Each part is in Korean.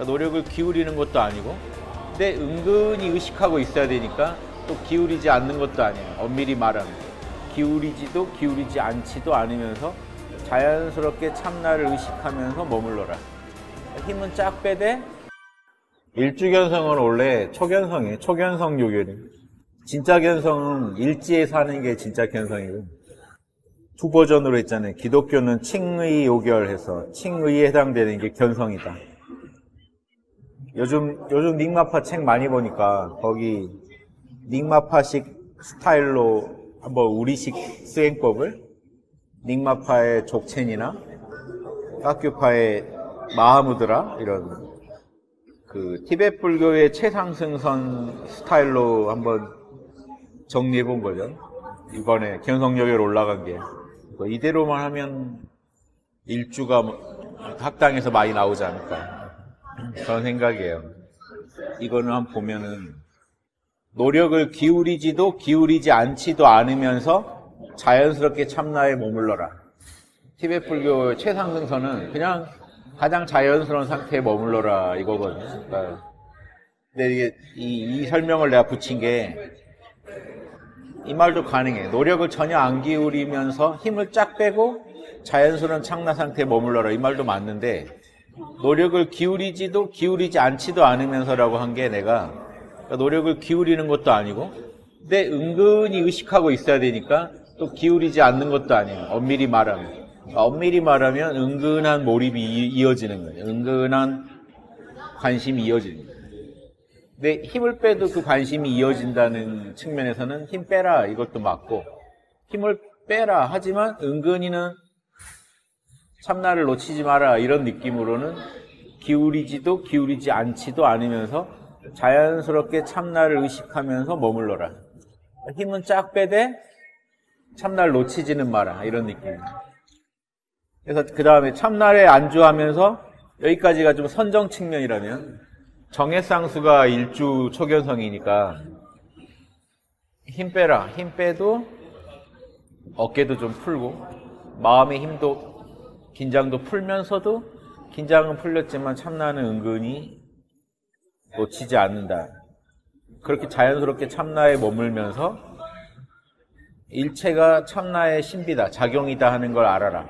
그러니까 노력을 기울이는 것도 아니고 근데 은근히 의식하고 있어야 되니까 또 기울이지 않는 것도 아니에요. 엄밀히 말하면 기울이지도 기울이지 않지도 않으면서 자연스럽게 참나를 의식하면서 머물러라. 힘은 쫙 빼되 일주견성은 원래 초견성이에요. 초견성 요결이. 진짜 견성은 일지에 사는 게 진짜 견성이고 두 버전으로 했잖아요. 기독교는 칭의 요결해서 칭의에 해당되는 게 견성이다. 요즘 요즘 닉마파 책 많이 보니까 거기 닉마파식 스타일로 한번 우리식 수행법을 닉마파의 족첸이나 까큐파의 마하무드라 이런 그 티베트 불교의 최상승선 스타일로 한번 정리해 본 거죠. 이번에 견성역에 올라간 게 이대로만 하면 일주가 뭐 학당에서 많이 나오지 않을까 그런 생각이에요. 이거는 한번 보면은 노력을 기울이지도 기울이지 않지도 않으면서 자연스럽게 참나에 머물러라. 티베트 불교 최상승선은 그냥 가장 자연스러운 상태에 머물러라 이거거든요. 그러니까 근데 이게 이, 이 설명을 내가 붙인 게 이 말도 가능해. 노력을 전혀 안 기울이면서 힘을 쫙 빼고 자연스러운 참나 상태에 머물러라 이 말도 맞는데 노력을 기울이지도 기울이지 않지도 않으면서라고 한 게 내가 그러니까 노력을 기울이는 것도 아니고 근데 은근히 의식하고 있어야 되니까 또 기울이지 않는 것도 아니에요. 엄밀히 말하면. 엄밀히 말하면 은근한 몰입이 이어지는 거예요. 은근한 관심이 이어지는 거예요. 근데 힘을 빼도 그 관심이 이어진다는 측면에서는 힘 빼라 이것도 맞고 힘을 빼라 하지만 은근히는 참나를 놓치지 마라 이런 느낌으로는 기울이지도 기울이지 않지도 않으면서 자연스럽게 참나를 의식하면서 머물러라. 힘은 쫙 빼되 참나를 놓치지는 마라 이런 느낌. 그래서 그 다음에 참나에 안주하면서 여기까지가 좀 선정 측면이라면 정해상수가 일주 초견성이니까 힘 빼라. 힘 빼도 어깨도 좀 풀고 마음의 힘도 긴장도 풀면서도 긴장은 풀렸지만 참나는 은근히 놓치지 않는다. 그렇게 자연스럽게 참나에 머물면서 일체가 참나의 신비다, 작용이다 하는 걸 알아라.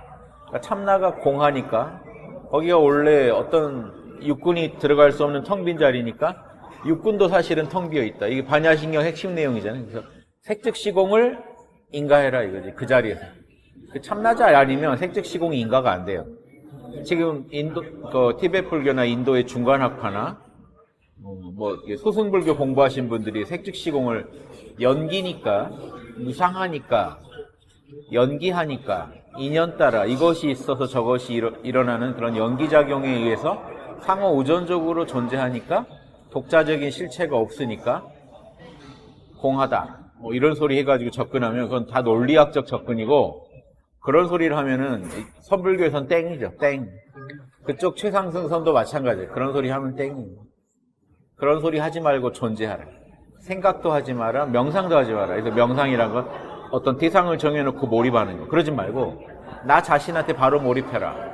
그러니까 참나가 공하니까 거기가 원래 어떤 육군이 들어갈 수 없는 텅 빈 자리니까 육군도 사실은 텅 비어 있다. 이게 반야신경 핵심 내용이잖아요. 그래서 색즉시공을 인가해라 이거지 그 자리에서. 그 참나자 아니면 색즉시공이 인가가 안 돼요. 지금 인도, 그 티베트 불교나 인도의 중간 학파나 뭐 소승불교 공부하신 분들이 색즉 시공을 연기니까 무상하니까 연기하니까 인연 따라 이것이 있어서 저것이 일어, 일어나는 그런 연기작용에 의해서 상호 우전적으로 존재하니까 독자적인 실체가 없으니까 공하다. 뭐 이런 소리 해가지고 접근하면 그건 다 논리학적 접근이고 그런 소리를 하면은 선불교에선 땡이죠. 땡. 그쪽 최상승 선도 마찬가지예요. 그런 소리 하면 땡이에요. 그런 소리 하지 말고 존재하라. 생각도 하지 마라. 명상도 하지 마라. 그래서 명상이란 건 어떤 대상을 정해놓고 몰입하는 거. 그러지 말고 나 자신한테 바로 몰입해라.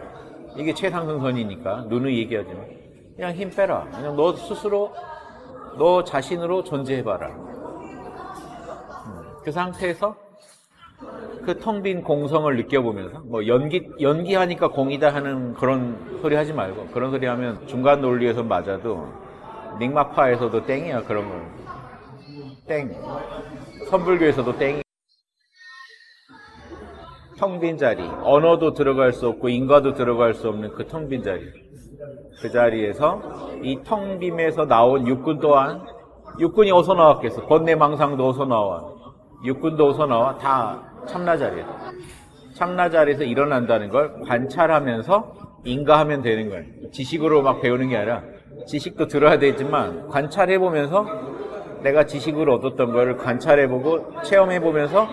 이게 최상승 선이니까 누누이 얘기하지만 그냥 힘 빼라. 그냥 너 스스로 너 자신으로 존재해봐라. 음, 그 상태에서 그 텅 빈 공성을 느껴보면서 뭐 연기 연기하니까 공이다 하는 그런 소리 하지 말고 그런 소리 하면 중간 논리에서 맞아도 닉마파에서도 땡이야 그런 거. 땡. 선불교에서도 땡. 텅빈 자리. 언어도 들어갈 수 없고 인과도 들어갈 수 없는 그 텅 빈 자리. 그 자리에서 이텅 빔에서 나온 육군 또한 육군이 어디서 나왔겠어? 번뇌망상도 어디서 나와? 육군도 어디서 나와? 다 참나 자리에서. 참나 자리에서 일어난다는 걸 관찰하면서 인가하면 되는 거예요. 지식으로 막 배우는 게 아니라 지식도 들어야 되지만 관찰해보면서 내가 지식으로 얻었던 거를 관찰해보고 체험해보면서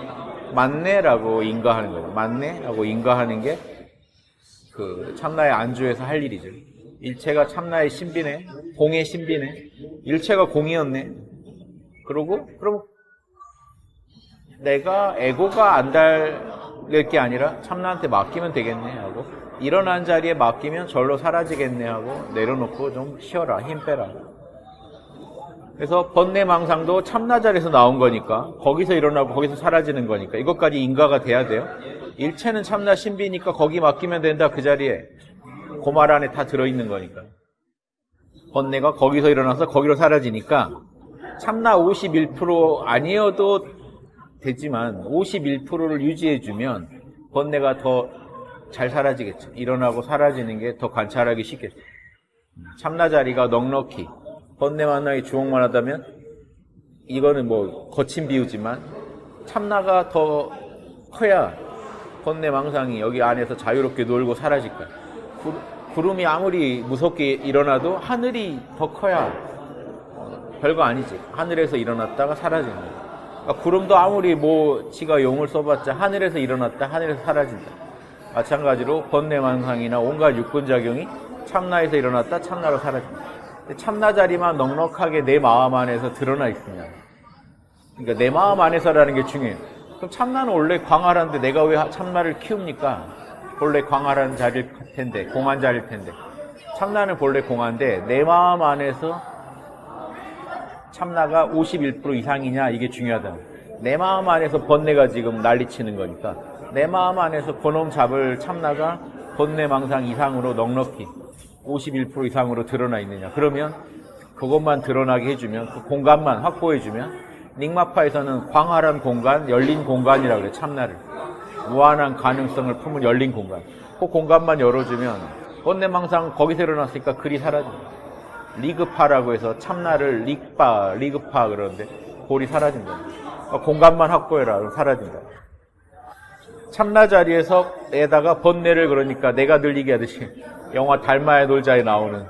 맞네라고 인가하는 거예요. 맞네라고 인가하는 게 그 참나의 안주에서 할 일이죠. 일체가 참나의 신비네, 공의 신비네, 일체가 공이었네. 그러고 그럼 내가 에고가 안 달릴 게 아니라 참나한테 맡기면 되겠네 하고 일어난 자리에 맡기면 절로 사라지겠네 하고 내려놓고 좀 쉬어라, 힘 빼라. 그래서 번뇌망상도 참나 자리에서 나온 거니까 거기서 일어나고 거기서 사라지는 거니까 이것까지 인가가 돼야 돼요. 일체는 참나 신비니까 거기 맡기면 된다 그 자리에 고말 안에 다 들어있는 거니까 번뇌가 거기서 일어나서 거기로 사라지니까 참나 51% 아니어도 되지만 51%를 유지해주면 번뇌가 더 잘 사라지겠죠. 일어나고 사라지는 게 더 관찰하기 쉽겠죠. 참나 자리가 넉넉히 번뇌 만나기 주목만 하다면 이거는 뭐 거친 비유지만 참나가 더 커야 번뇌 망상이 여기 안에서 자유롭게 놀고 사라질 거야. 구, 구름이 아무리 무섭게 일어나도 하늘이 더 커야 별거 아니지. 하늘에서 일어났다가 사라지는 거야. 그러니까 구름도 아무리 뭐 지가 용을 써봤자 하늘에서 일어났다 하늘에서 사라진다. 마찬가지로 번뇌만상이나 온갖 육군작용이 참나에서 일어났다 참나로 사라진다. 참나 자리만 넉넉하게 내 마음 안에서 드러나 있으면 그러니까 내 마음 안에서라는 게 중요해요. 그럼 참나는 원래 광활한데 내가 왜 참나를 키웁니까? 본래 광활한 자리일 텐데 공한 자리일 텐데 참나는 본래 공한데 내 마음 안에서 참나가 51% 이상이냐 이게 중요하다. 내 마음 안에서 번뇌가 지금 난리치는 거니까 내 마음 안에서 그놈 잡을 참나가 번뇌 망상 이상으로 넉넉히 51% 이상으로 드러나 있느냐. 그러면 그것만 드러나게 해주면 그 공간만 확보해주면 닉마파에서는 광활한 공간, 열린 공간이라고 그래 참나를 무한한 가능성을 품은 열린 공간. 그 공간만 열어주면 번뇌망상 거기서 일어났으니까 글이 사라집니다. 리그파라고 해서 참나를 릭파, 리그파 그러는데 골이 사라진다. 공간만 확보해라. 사라진다. 참나 자리에서 에다가 번뇌를 그러니까 내가 늘리게 하듯이 영화 달마의 놀자에 나오는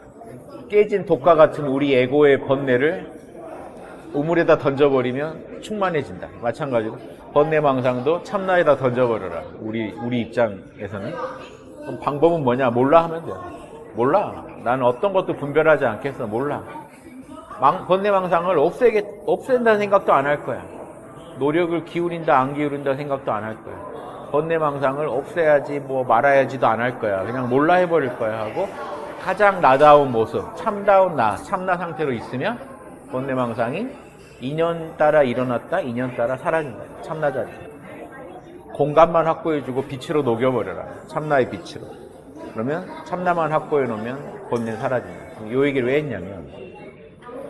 깨진 독과 같은 우리 에고의 번뇌를 우물에다 던져버리면 충만해진다. 마찬가지로 번뇌망상도 참나에다 던져버려라. 우리 우리 입장에서는 그럼 방법은 뭐냐? 몰라 하면 돼. 몰라. 나는 어떤 것도 분별하지 않겠어. 몰라. 망, 번뇌망상을 없애게 없앤다는 생각도 안 할 거야. 노력을 기울인다 안 기울인다 생각도 안 할 거야. 번뇌망상을 없애야지 뭐 말아야지도 안 할 거야. 그냥 몰라 해버릴 거야 하고 가장 나다운 모습, 참다운 나, 참나 상태로 있으면 번뇌망상이 2년 따라 일어났다, 2년 따라 사라진다. 참나 자리. 공간만 확보해주고 빛으로 녹여버려라. 참나의 빛으로. 그러면 참나만 확보해 놓으면 번뇌 사라진다. 이 얘기를 왜 했냐면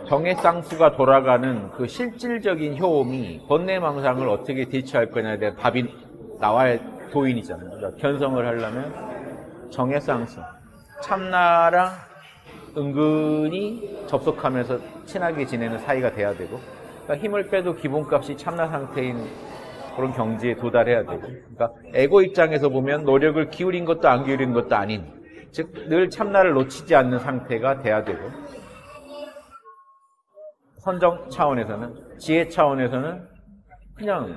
정해쌍수가 돌아가는 그 실질적인 효험이 번뇌 망상을 어떻게 대처할 거냐에 대한 답이 나와야 도인이잖아요. 그러니까 견성을 하려면 정해쌍수. 참나랑 은근히 접속하면서 친하게 지내는 사이가 돼야 되고 그러니까 힘을 빼도 기본값이 참나 상태인 그런 경지에 도달해야 되고 그러니까 에고 입장에서 보면 노력을 기울인 것도 안 기울인 것도 아닌 즉 늘 참나를 놓치지 않는 상태가 돼야 되고 선정 차원에서는 지혜 차원에서는 그냥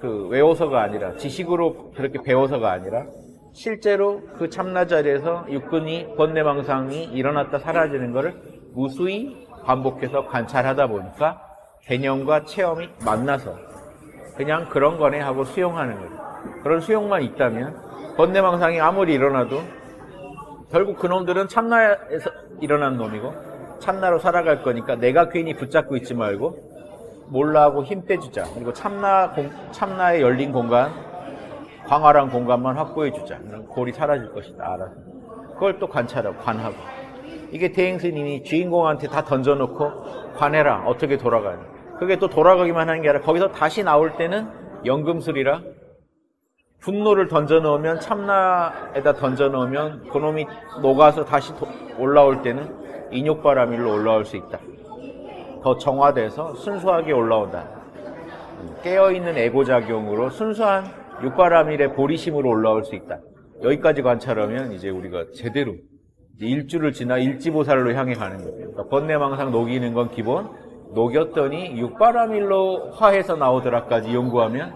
그 외워서가 아니라 지식으로 그렇게 배워서가 아니라 실제로 그 참나 자리에서 육근이 번뇌망상이 일어났다 사라지는 것을 무수히 반복해서 관찰하다 보니까 개념과 체험이 만나서 그냥 그런 거네 하고 수용하는 거죠. 그런 수용만 있다면 번뇌망상이 아무리 일어나도 결국 그놈들은 참나에서 일어난 놈이고 참나로 살아갈 거니까 내가 괜히 붙잡고 있지 말고 몰라하고 힘 빼주자. 그리고 참나, 공, 참나의 열린 공간, 광활한 공간만 확보해주자. 골이 사라질 것이다. 알아서. 그걸 또 관찰하고, 관하고. 이게 대행스님이 주인공한테 다 던져놓고 관해라. 어떻게 돌아가냐. 그게 또 돌아가기만 하는 게 아니라 거기서 다시 나올 때는 연금술이라 분노를 던져놓으면 참나에다 던져놓으면 그놈이 녹아서 다시 올라올 때는 인욕바람일로 올라올 수 있다. 더 정화돼서 순수하게 올라온다. 깨어있는 에고작용으로 순수한 육바라밀의 보리심으로 올라올 수 있다. 여기까지 관찰하면 이제 우리가 제대로 일주를 지나 일지보살로 향해 가는 거예요. 그러니까 번뇌망상 녹이는 건 기본, 녹였더니 육바라밀로 화해서 나오더라까지 연구하면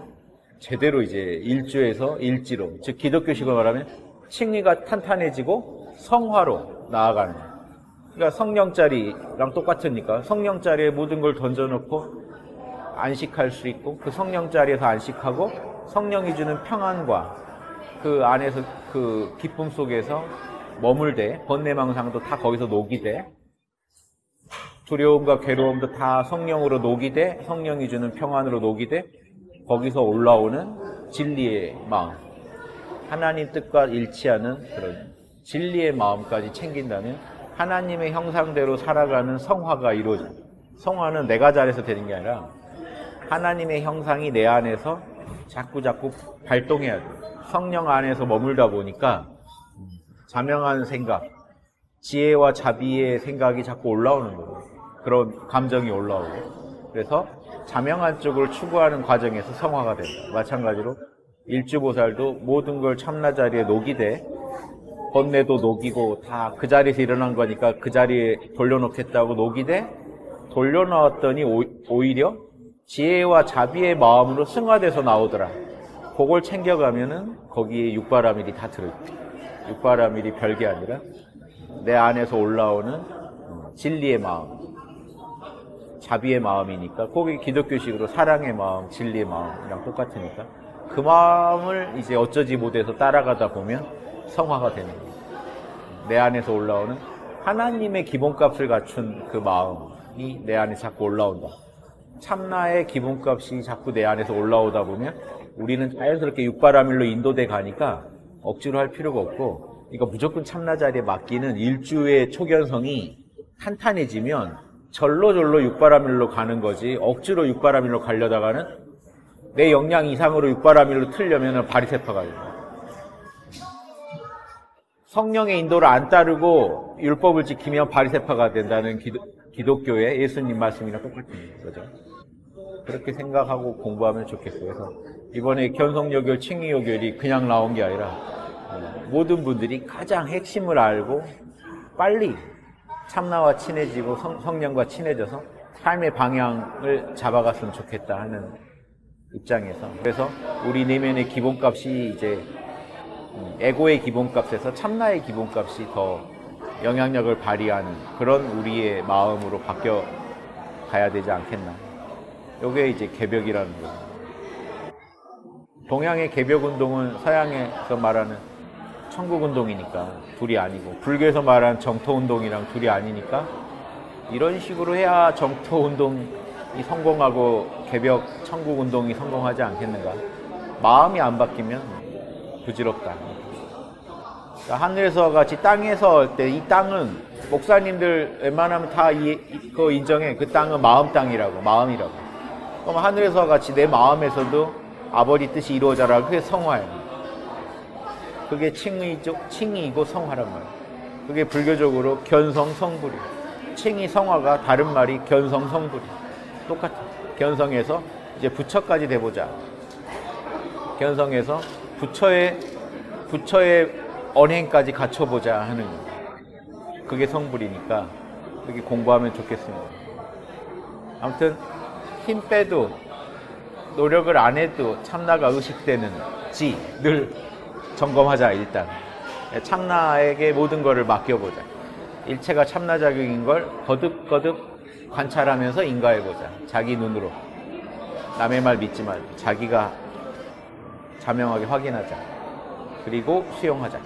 제대로 이제 일주에서 일지로, 즉 기독교식으로 말하면 칭리가 탄탄해지고 성화로 나아가는 거예요. 그러니까 성령자리랑 똑같으니까 성령자리에 모든 걸 던져놓고 안식할 수 있고 그 성령자리에서 안식하고 성령이 주는 평안과 그 안에서 그 기쁨 속에서 머물되 번뇌망상도 다 거기서 녹이되 두려움과 괴로움도 다 성령으로 녹이되 성령이 주는 평안으로 녹이되 거기서 올라오는 진리의 마음 하나님 뜻과 일치하는 그런 진리의 마음까지 챙긴다면 하나님의 형상대로 살아가는 성화가 이루어져. 성화는 내가 잘해서 되는 게 아니라 하나님의 형상이 내 안에서 자꾸 자꾸 발동해야 돼. 성령 안에서 머물다 보니까 자명한 생각, 지혜와 자비의 생각이 자꾸 올라오는 거예요. 그런 감정이 올라오고. 그래서 자명한 쪽을 추구하는 과정에서 성화가 된다. 마찬가지로 일주보살도 모든 걸 참나 자리에 녹이되 번뇌도 녹이고 다 그 자리에서 일어난 거니까 그 자리에 돌려놓겠다고 녹이되 돌려놓았더니 오- 오히려 지혜와 자비의 마음으로 승화돼서 나오더라. 그걸 챙겨가면은 거기에 육바라밀이 다 들어있대. 육바라밀이 별게 아니라 내 안에서 올라오는 어, 진리의 마음, 자비의 마음이니까 거기 기독교식으로 사랑의 마음, 진리의 마음이랑 똑같으니까 그 마음을 이제 어쩌지 못해서 따라가다 보면 성화가 되는 거예요. 내 안에서 올라오는 하나님의 기본값을 갖춘 그 마음이 내 안에 자꾸 올라온다. 참나의 기본값이 자꾸 내 안에서 올라오다 보면 우리는 자연스럽게 육바라밀로 인도돼 가니까 억지로 할 필요가 없고 이거 무조건 참나 자리에 맡기는 일주의 초견성이 탄탄해지면 절로절로 육바라밀로 가는 거지 억지로 육바라밀로 가려다가는 내 역량 이상으로 육바라밀로 틀려면 바리세파가 돼요. 성령의 인도를 안 따르고 율법을 지키면 바리세파가 된다는 기독, 교의 예수님 말씀이랑 똑같은 거죠. 그렇게 생각하고 공부하면 좋겠고요. 그래서 이번에 견성여결, 칭의여결이 그냥 나온 게 아니라 어, 모든 분들이 가장 핵심을 알고 빨리 참나와 친해지고 성, 성령과 친해져서 삶의 방향을 잡아갔으면 좋겠다 하는 입장에서 그래서 우리 내면의 기본값이 이제 음, 에고의 기본값에서 참나의 기본값이 더 영향력을 발휘하는 그런 우리의 마음으로 바뀌어 가야 되지 않겠나. 요게 이제 개벽이라는 거예요. 동양의 개벽 운동은 서양에서 말하는 천국 운동이니까 둘이 아니고 불교에서 말하는 정토 운동이랑 둘이 아니니까 이런 식으로 해야 정토 운동이 성공하고 개벽 천국 운동이 성공하지 않겠는가. 마음이 안 바뀌면 부질없다. 그러니까 하늘에서 같이 땅에서 할 때 이 땅은 목사님들 웬만하면 다 이, 이- 그거 인정해. 그 땅은 마음 땅이라고, 마음이라고. 그럼 하늘에서 같이 내 마음에서도 아버지 뜻이 이루어져라. 그게 성화예요. 그게 칭의죠, 칭의이고 성화란 말이에요. 그게 불교적으로 견성 성불이. 칭의 성화가 다른 말이 견성 성불이. 똑같아. 견성에서 이제 부처까지 돼보자. 견성에서 부처의 부처의 언행까지 갖춰보자 하는 거. 그게 성불이니까 그렇게 공부하면 좋겠습니다. 아무튼 힘 빼도 노력을 안 해도 참나가 의식되는 지 늘 점검하자 일단. 참나에게 모든 것을 맡겨보자. 일체가 참나 자격인 걸 거듭거듭 관찰하면서 인가해보자. 자기 눈으로. 남의 말 믿지 말고 자기가 자명하게 확인하자. 그리고 수용하자.